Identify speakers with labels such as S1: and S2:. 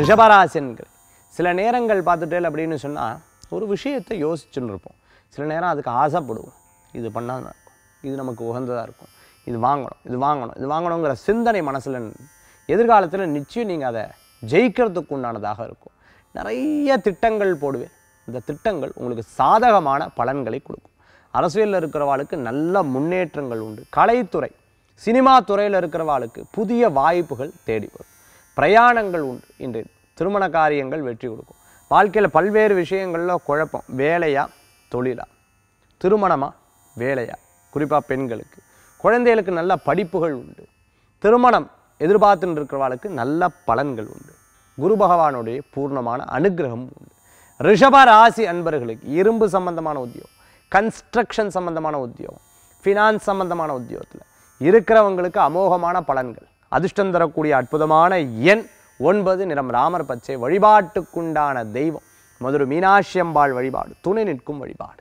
S1: ரிஷபராசின்கள் சில நேரங்கள் பார்த்துட்டேல் அப்படின்னு சொன்னால் ஒரு விஷயத்தை யோசிச்சுன்னு இருப்போம். சில நேரம் அதுக்கு ஆசைப்படுவோம். இது பண்ணால் இருக்கும். இது நமக்கு உகந்ததாக இருக்கும். இது வாங்கணும் இது வாங்கணும் இது வாங்கணுங்கிற சிந்தனை மனசில் எதிர்காலத்தில் நிச்சயம் நீங்கள் அதை ஜெயிக்கிறதுக்கு உண்டானதாக இருக்கும். நிறைய திட்டங்கள் போடுவேன். இந்த திட்டங்கள் உங்களுக்கு சாதகமான பலன்களை கொடுக்கும். அரசியலில் இருக்கிறவாளுக்கு நல்ல முன்னேற்றங்கள் உண்டு. கலைத்துறை சினிமா துறையில் இருக்கிறவாளுக்கு புதிய வாய்ப்புகள் தேடி வரும். பிரயாணங்கள் உண்டு. இன்று திருமண காரியங்கள் வெற்றி கொடுக்கும். வாழ்க்கையில் பல்வேறு விஷயங்களில் குழப்பம். வேலையா? தொழிலா? திருமணமா? வேலையா? குறிப்பாக பெண்களுக்கு. குழந்தைகளுக்கு நல்ல படிப்புகள் உண்டு. திருமணம் எதிர்பார்த்துட்டு இருக்கிறவாளுக்கு நல்ல பலன்கள் உண்டு. குரு பகவானுடைய பூர்ணமான அனுகிரகம் உண்டு. ரிஷப ராசி அன்பர்களுக்கு இரும்பு சம்பந்தமான உத்தியோகம் கன்ஸ்ட்ரக்ஷன் சம்பந்தமான உத்தியோகம் ஃபினான்ஸ் சம்பந்தமான உத்தியோகத்தில் இருக்கிறவங்களுக்கு அமோகமான பலன்கள். அதிர்ஷ்டம் தரக்கூடிய அற்புதமான எண் ஒன்பது நிறம் ராமர் பச்சை வழிபாட்டுக்குண்டான தெய்வம். மதுரை மீனாட்சியம்பாள் வழிபாடு. துணை நிற்கும் வழிபாடு.